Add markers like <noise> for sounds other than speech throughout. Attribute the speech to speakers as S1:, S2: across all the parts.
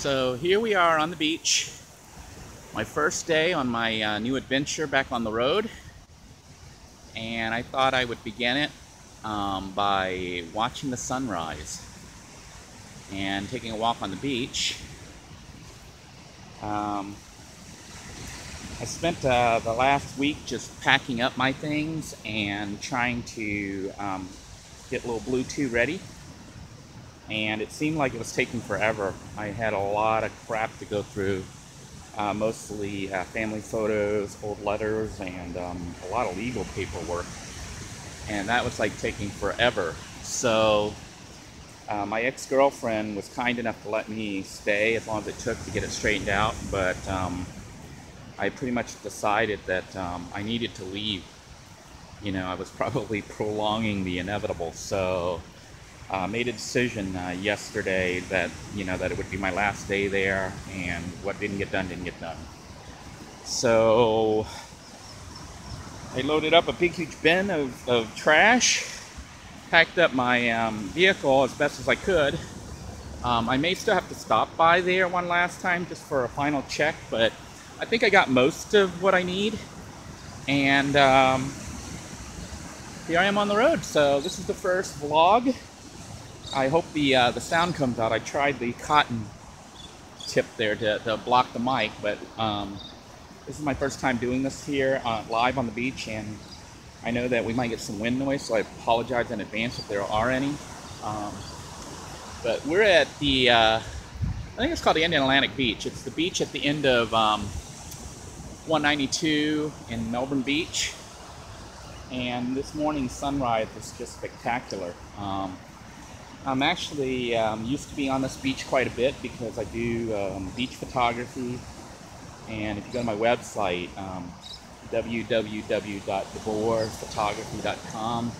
S1: So here we are on the beach. My first day on my uh, new adventure back on the road. And I thought I would begin it um, by watching the sunrise and taking a walk on the beach. Um, I spent uh, the last week just packing up my things and trying to um, get little Blue 2 ready. And it seemed like it was taking forever. I had a lot of crap to go through, uh, mostly uh, family photos, old letters, and um, a lot of legal paperwork. And that was like taking forever. So uh, my ex-girlfriend was kind enough to let me stay as long as it took to get it straightened out, but um, I pretty much decided that um, I needed to leave. You know, I was <laughs> probably prolonging the inevitable, so uh, made a decision uh, yesterday that you know that it would be my last day there, and what didn't get done didn't get done. So I loaded up a big, huge bin of, of trash, packed up my um, vehicle as best as I could. Um, I may still have to stop by there one last time just for a final check, but I think I got most of what I need. And um, here I am on the road. So this is the first vlog. I hope the uh, the sound comes out. I tried the cotton tip there to, to block the mic, but um, this is my first time doing this here uh, live on the beach, and I know that we might get some wind noise, so I apologize in advance if there are any. Um, but we're at the, uh, I think it's called the Indialantic Beach. It's the beach at the end of um, 192 in Melbourne Beach. And this morning's sunrise was just spectacular. Um, I'm actually um, used to be on this beach quite a bit because I do um, beach photography. And if you go to my website, um, www.deboerphotography.com,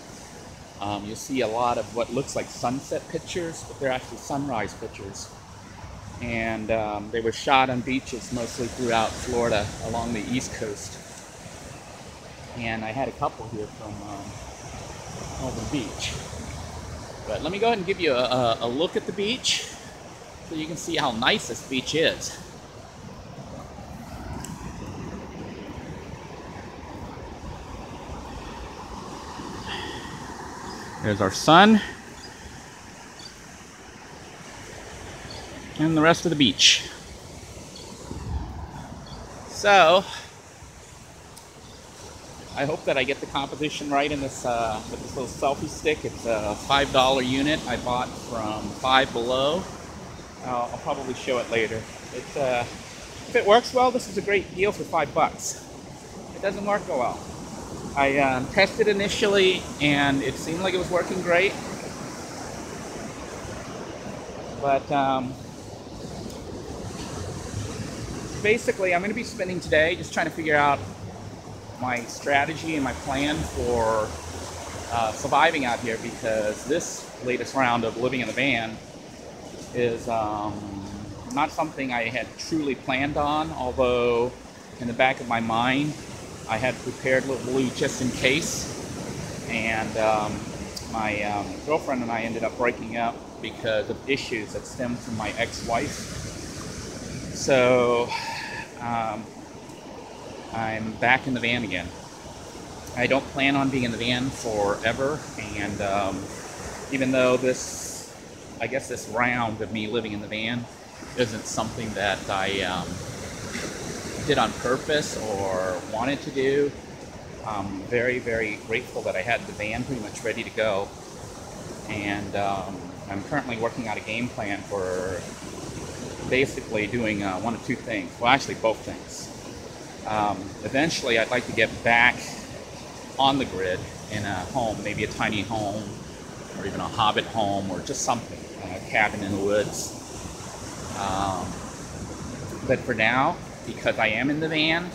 S1: um, you'll see a lot of what looks like sunset pictures, but they're actually sunrise pictures and um, they were shot on beaches mostly throughout Florida along the east coast. And I had a couple here from um, Melbourne Beach. But let me go ahead and give you a, a look at the beach so you can see how nice this beach is. There's our sun. and the rest of the beach. So, I hope that I get the composition right in this uh, with this little selfie stick. It's a five dollar unit I bought from Five Below. Uh, I'll probably show it later. Uh, if it works well, this is a great deal for five bucks. It doesn't work well. I um, tested initially, and it seemed like it was working great, but um, basically, I'm going to be spending today just trying to figure out my strategy and my plan for uh, surviving out here because this latest round of living in a van is um, not something I had truly planned on, although in the back of my mind, I had prepared little blue just in case. And um, my um, girlfriend and I ended up breaking up because of issues that stemmed from my ex-wife. So um, I'm back in the van again. I don't plan on being in the van forever, and um, even though this, I guess this round of me living in the van isn't something that I um, did on purpose or wanted to do, I'm very, very grateful that I had the van pretty much ready to go. And um, I'm currently working out a game plan for basically doing uh, one of two things. Well, actually, both things. Um, eventually, I'd like to get back on the grid in a home, maybe a tiny home, or even a hobbit home, or just something, a cabin in the woods. Um, but for now, because I am in the van,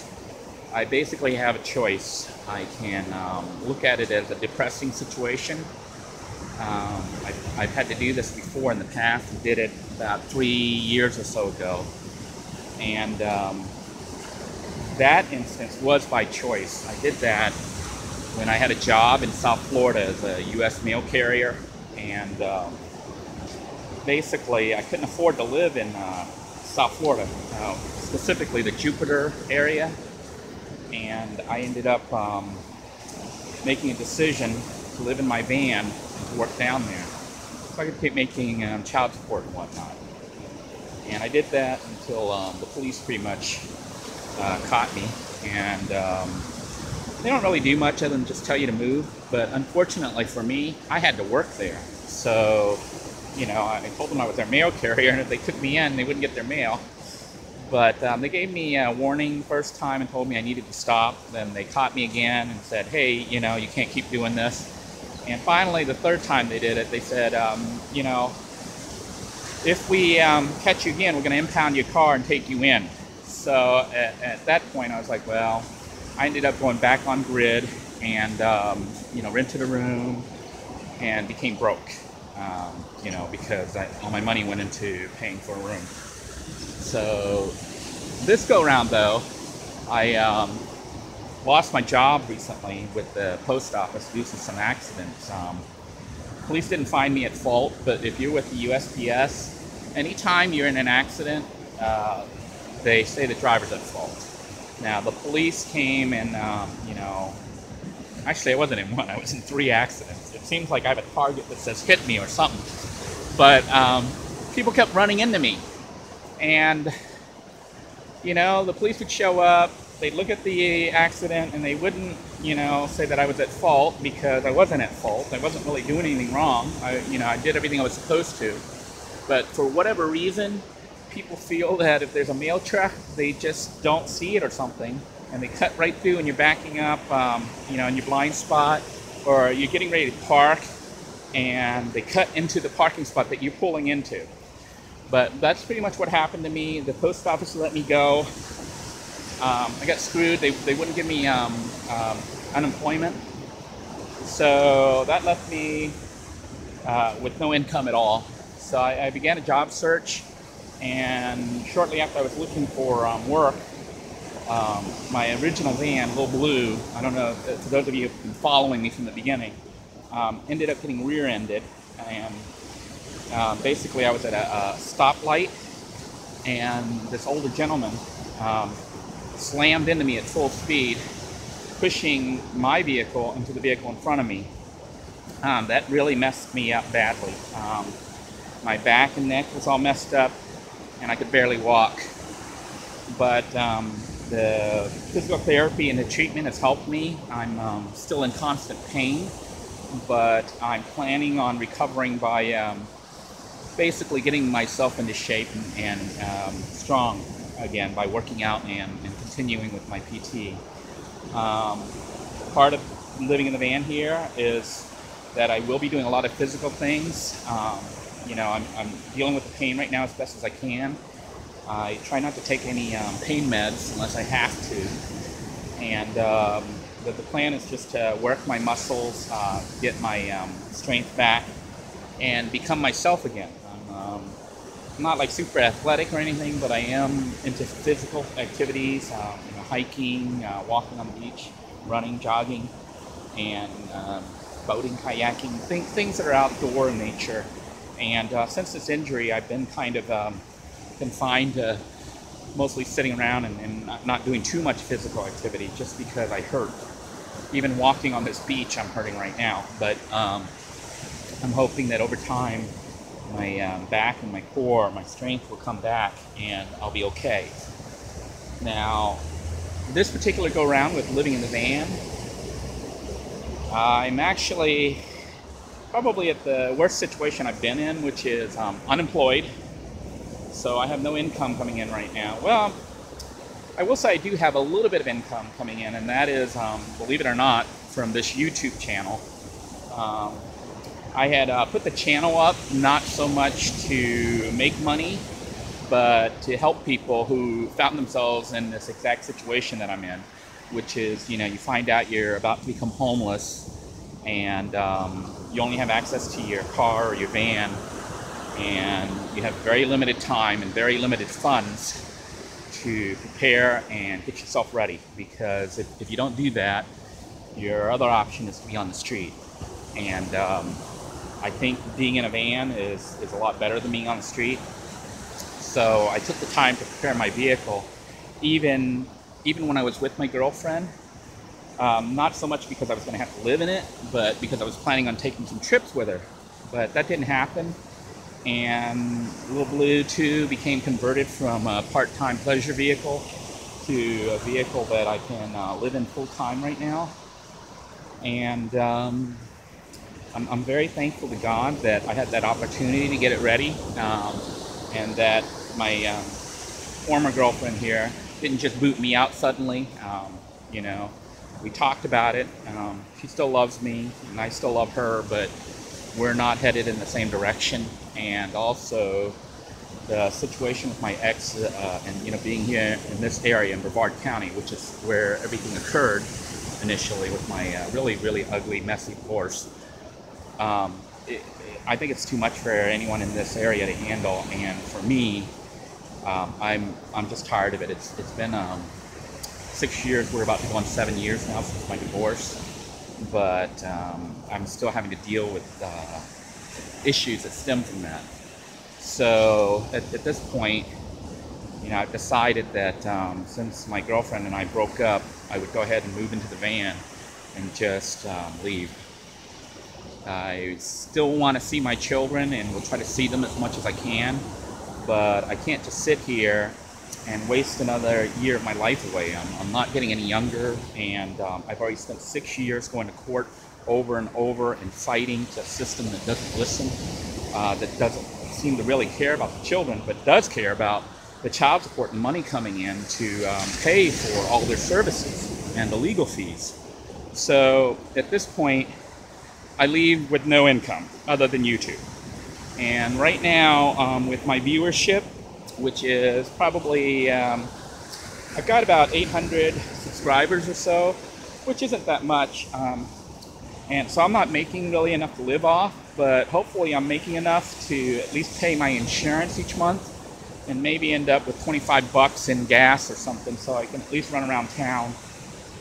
S1: I basically have a choice. I can um, look at it as a depressing situation um, I've, I've, had to do this before in the past. I did it about three years or so ago. And um, that instance was by choice. I did that when I had a job in South Florida as a U.S. mail carrier. And um, basically, I couldn't afford to live in uh, South Florida, uh, specifically the Jupiter area, and I ended up um, making a decision to live in my van and to work down there, so I could keep making um, child support and whatnot. And I did that until um, the police pretty much uh, caught me, and um, they don't really do much other than just tell you to move. But unfortunately for me, I had to work there, so you know I told them I was their mail <laughs> carrier, and if they took me in, they wouldn't get their mail. But um, they gave me a warning first time and told me I needed to stop. Then they caught me again and said, "Hey, you know, you can't keep doing this." And finally, the third time they did it, they said, um, "You know, if we um, catch you again, we're going to impound your car and take you in." So at, at, that point, I was like, "Well," I ended up going back on grid and um, you know rented a room and became broke. Um, you know, because I, all my money went into paying for a room. So this go round though, I um, lost my job recently with the post office due to some accidents. Um, police didn't find me at fault, but if you're with the USPS, anytime you're in an accident, uh, they say the driver's at fault. Now the police came and um, you know, actually I wasn't in one. I was in three accidents. It seems like I have a target that says hit me or something, but um, people kept running into me and, you know, the police would show up, they'd look at the accident, and they wouldn't, you know, say that I was at fault because I wasn't at fault. I wasn't really doing anything wrong. I, you know, I did everything I was supposed to. But for whatever reason, people feel that if there's a mail truck, they just don't see it or something, and they cut right through, and you're backing up, um, you know, in your blind spot, or you're getting ready to park, and they cut into the parking spot that you're pulling into. But that's pretty much what happened to me. The post office let me go. Um, I got screwed. They, they wouldn't give me um, um, unemployment. So that left me uh, with no income at all. So I, I, began a job search. And shortly after I was looking for um, work, um, my original van, Little Blue, I don't know, for those of you who've been following me from the beginning, um, ended up getting rear ended. And um, basically, I was at a, a, stoplight, and this older gentleman um, slammed into me at full speed, pushing my vehicle into the vehicle in front of me. Um, that really messed me up badly. Um, my back and neck was all messed up, and I could barely walk. But um, the physical therapy and the treatment has helped me. I'm um, still in constant pain, but I'm planning on recovering by um, basically getting myself into shape and, and um, strong again by working out and, and continuing with my PT. Um, part of living in the van here is that I will be doing a lot of physical things. Um, you know, I'm, I'm, dealing with the pain right now as best as I can. I try not to take any um, pain meds unless I have to. And um, the, the, plan is just to work my muscles, uh, get my um, strength back, and become myself again. Um, I'm not like super athletic or anything, but I am into physical activities, um, you know, hiking, uh, walking on the beach, running, jogging, and um, boating, kayaking, th- things that are outdoor in nature. And uh, since this injury, I've been kind of um, confined to mostly sitting around and, and, not doing too much physical activity just because I hurt. Even walking on this beach, I'm hurting right now. But um, I'm hoping that over time, my um, back and my core, my strength will come back and I'll be okay. Now, this particular go around with living in the van, I'm actually probably at the worst situation I've been in, which is um, unemployed. So I have no income coming in right now. Well, I will say I do have a little bit of income coming in, and that is, um, believe it or not, from this YouTube channel. Um, I had uh, put the channel up not so much to make money, but to help people who found themselves in this exact situation that I'm in, which is, you know, you find out you're about to become homeless and um, you only have access to your car or your van and you have very limited time and very limited funds to prepare and get yourself ready because if, if you don't do that, your other option is to be on the street. And um, I think being in a van is, is a lot better than being on the street. So I took the time to prepare my vehicle, even even when I was with my girlfriend. Um, not so much because I was going to have to live in it, but because I was planning on taking some trips with her. But that didn't happen. And Little Blue 2 became converted from a part time pleasure vehicle to a vehicle that I can uh, live in full time right now. And um, I'm, I'm, very thankful to God that I had that opportunity to get it ready um, and that my um, former girlfriend here didn't just boot me out suddenly. Um, you know, we talked about it. Um, she still loves me, and I still love her, but we're not headed in the same direction. And also, the situation with my ex, uh, and you know, being here in this area in Brevard County, which is where everything occurred initially with my uh, really, really ugly, messy divorce. Um, it, I think it's too much for anyone in this area to handle, and for me, um, I'm I'm just tired of it. It's it's been um, six years. We're about to go on seven years now since my divorce, but um, I'm still having to deal with uh, issues that stem from that. So at, at, this point, you know, I've decided that um, since my girlfriend and I broke up, I would go ahead and move into the van and just um, leave. I still want to see my children and will try to see them as much as I can but I can't just sit here and waste another year of my life away. I'm, I'm not getting any younger, and um, I've already spent six years going to court over and over and fighting to a system that doesn't listen, uh, that doesn't seem to really care about the children, but does care about the child support and money coming in to um, pay for all their services and the legal fees. So at this point, I leave with no income other than YouTube. And right now, um, with my viewership, which is probably, um, I've got about 800 subscribers or so, which isn't that much. Um, and so I'm not making really enough to live off, but hopefully I'm making enough to at least pay my insurance each month and maybe end up with 25 bucks in gas or something so I can at least run around town.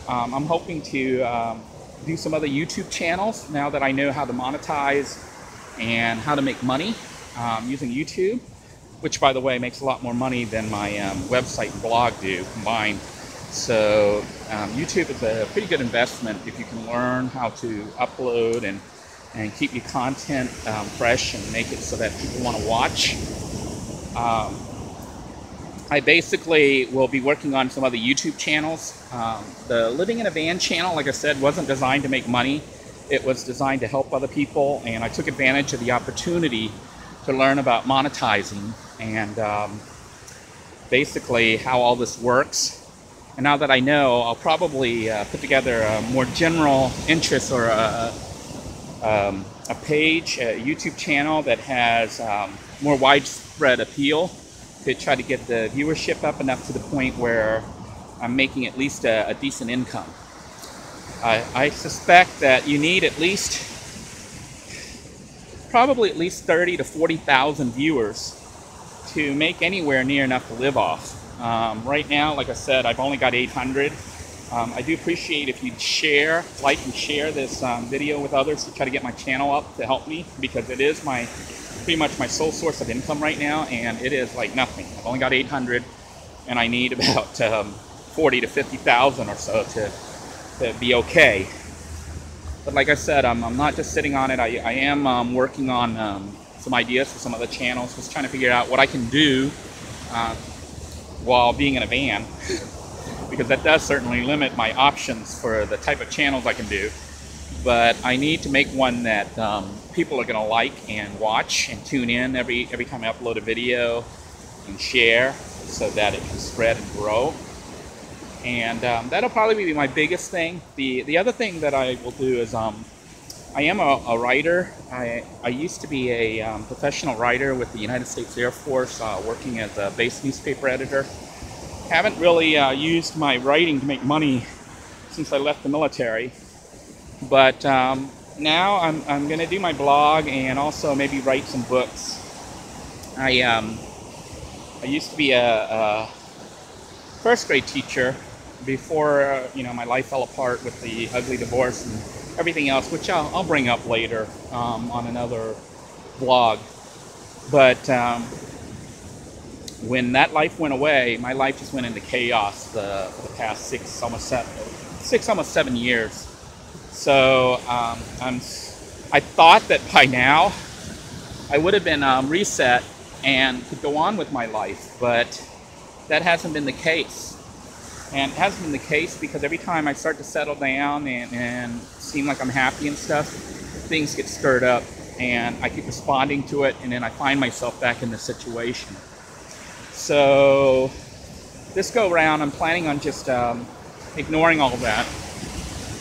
S1: Um, I'm hoping to um, do some other YouTube channels now that I know how to monetize and how to make money um, using YouTube, which, by the way, makes a lot more money than my um, website and blog do combined. So, um, YouTube is a pretty good investment if you can learn how to upload and, and keep your content um, fresh and make it so that people want to watch. Um, I basically will be working on some other YouTube channels. Um, the Living in a Van channel, like I said, wasn't designed to make money. It was designed to help other people, and I took advantage of the opportunity to learn about monetizing and um, basically how all this works. And now that I know, I'll probably uh, put together a more general interest or a, um, a page, a YouTube channel that has um, more widespread appeal to try to get the viewership up enough to the point where I'm making at least a, a decent income. I, I suspect that you need at least, probably at least 30 to 40,000 viewers to make anywhere near enough to live off. Um, right now, like I said, I've only got 800. Um, I do appreciate if you'd share, like and share this um, video with others to try to get my channel up to help me because it is my pretty much my sole source of income right now and it is like nothing. I've only got 800 and I need <laughs> about um, 40 to 50,000 or so to to be okay. But like I said, I'm, I'm not just sitting on it. I, I am um, working on um, some ideas for some other channels, just trying to figure out what I can do uh, while being in a van, <laughs> because that does certainly limit my options for the type of channels I can do. But I need to make one that um, people are going to like and watch and tune in every every time I upload a video and share, so that it can spread and grow and um, that'll probably be my biggest thing. The the other thing that I will do is um, I am a, a, writer. I, I used to be a um, professional writer with the United States Air Force, uh, working as a base newspaper editor. Haven't really uh, used my writing to make money since I left the military, but um, now I'm, I'm going to do my blog and also maybe write some books. I um, I used to be a, a first grade teacher before uh, you know my life fell apart with the ugly divorce and everything else, which I'll, I'll bring up later um, on another vlog. But um, when that life went away, my life just went into chaos the, the past six, almost seven, six, almost seven years. So um, I'm, I thought that by now I would have been um, reset and could go on with my life, but that hasn't been the case. And it hasn't been the case because every time I start to settle down and, and seem like I'm happy and stuff, things get stirred up and I keep responding to it and then I find myself back in the situation. So this go round, I'm planning on just um, ignoring all that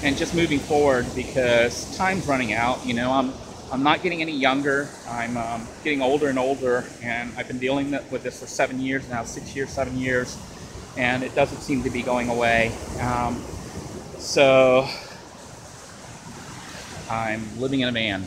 S1: and just moving forward because time's running out. You know, I'm I'm not getting any younger. I'm um, getting older and older, and I've been dealing with this for seven years now, six years, seven years, and it doesn't seem to be going away. Um, so I'm living in a van.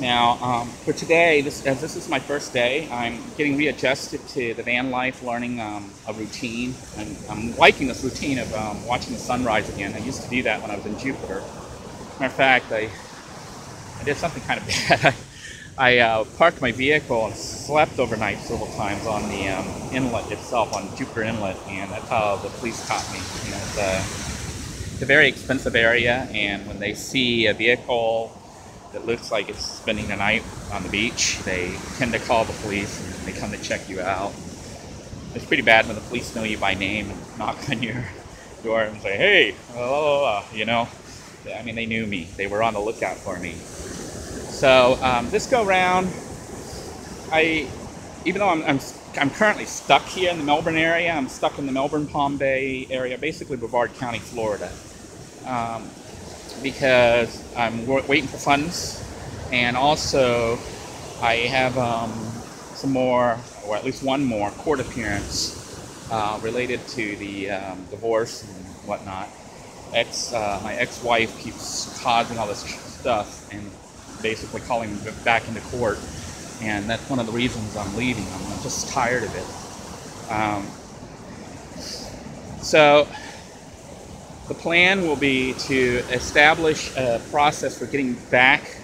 S1: Now, um, for today, this, as this is my first day, I'm getting readjusted to the van life, learning um, a routine. I'm, I'm, liking this routine of um, watching the sunrise again. I used to do that when I was in Jupiter. Matter of fact, I, I did something kind of <laughs> bad. I, uh, parked my vehicle and slept overnight several times on the um, inlet itself, on Jupiter Inlet, and that's how the police caught me. You know, it's a, it's a very expensive area, and when they see a vehicle that looks like it's spending the night on the beach, they tend to call the police and they come to check you out. It's pretty bad when the police know you by name and knock on your <laughs> door and say, hey, blah, blah, blah, you know. I mean, they knew me. They were on the lookout for me. So um, this go round, I, even though I'm, I'm, I'm currently stuck here in the Melbourne area, I'm stuck in the Melbourne Palm Bay area, basically Brevard County, Florida. Um, because I'm waiting for funds, and also I have um, some more, or at least one more, court appearance uh, related to the um, divorce and whatnot. Ex, uh, my ex-wife keeps causing all this stuff and basically calling me back into court, and that's one of the reasons I'm leaving. I'm just tired of it. Um, so the plan will be to establish a process for getting back.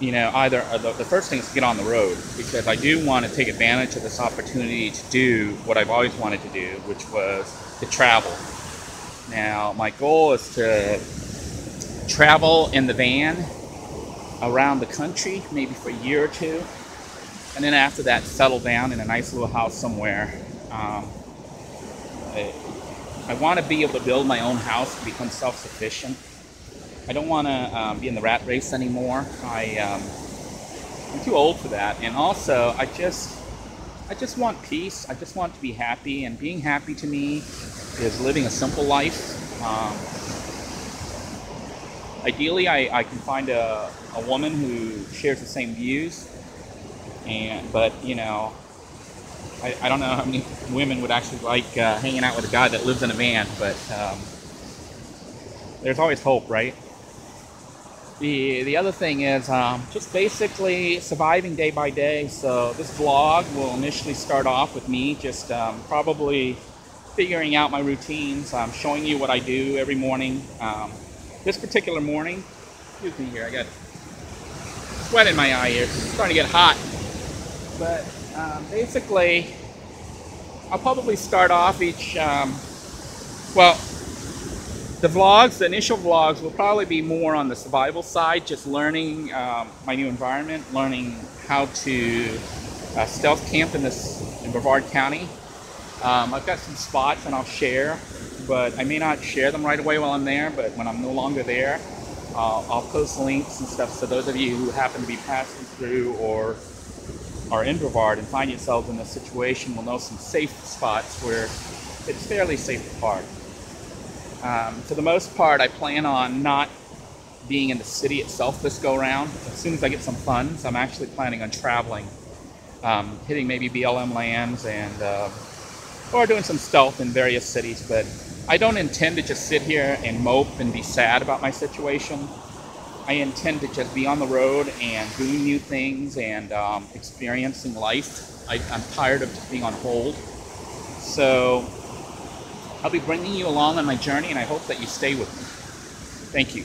S1: You know, either uh, the, the first thing is to get on the road because I do want to take advantage of this opportunity to do what I've always wanted to do, which was to travel. Now, my goal is to travel in the van around the country, maybe for a year or two, and then after that, settle down in a nice little house somewhere. Um, I want to be able to build my own house and become self-sufficient. I don't want to um, be in the rat race anymore. I, um, I'm too old for that. And also, I just, I just want peace. I just want to be happy. And being happy to me is living a simple life. Um, ideally, I, I can find a, a woman who shares the same views. And, but, you know, I, I don't know how many women would actually like uh, hanging out with a guy that lives in a van, but um, there's always hope, right? The, the other thing is um, just basically surviving day by day. So this vlog will initially start off with me just um, probably figuring out my routines, um, showing you what I do every morning. Um, this particular morning, excuse me here, I got sweat in my eye here. It's starting to get hot. But um, basically, I'll probably start off each, um, well, the vlogs, the initial vlogs will probably be more on the survival side, just learning um, my new environment, learning how to uh, stealth camp in this in Brevard County. Um, I've got some spots and I'll share, but I may not share them right away while I'm there, but when I'm no longer there, uh, I'll post links and stuff so those of you who happen to be passing through or are in Brevard and find yourselves in a situation will know some safe spots where it's fairly safe to park. Um, for the most part, I plan on not being in the city itself this go round. As soon as I get some funds, I'm actually planning on traveling, um, hitting maybe BLM lands and uh, or doing some stealth in various cities. But I don't intend to just sit here and mope and be sad about my situation. I intend to just be on the road and doing new things and um, experiencing life. I, I'm tired of just being on hold. So I'll be bringing you along on my journey and I hope that you stay with me. Thank you.